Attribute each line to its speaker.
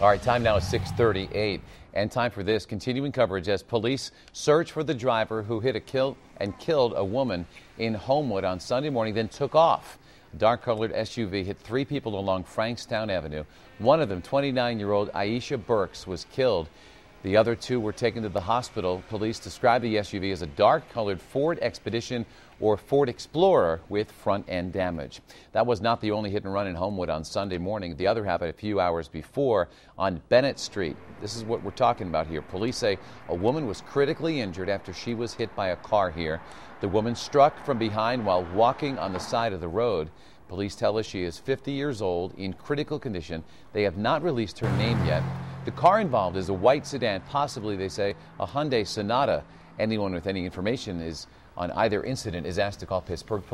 Speaker 1: All right, time now is 6:38, and time for this continuing coverage as police search for the driver who hit a kill and killed a woman in Homewood on Sunday morning, then took off. A dark-colored SUV hit three people along Frankstown Avenue. One of them, 29-year-old Ayesha Burks, was killed. The other two were taken to the hospital. Police describe the SUV as a dark colored Ford Expedition or Ford Explorer with front end damage. That was not the only hit and run in Homewood on Sunday morning. The other happened a few hours before on Bennett Street. This is what we're talking about here. Police say a woman was critically injured after she was hit by a car here. The woman struck from behind while walking on the side of the road. Police tell us she is 50 years old, in critical condition. They have not released her name yet. The car involved is a white sedan, possibly, they say, a Hyundai Sonata. Anyone with any information is on either incident is asked to call Pittsburgh Police.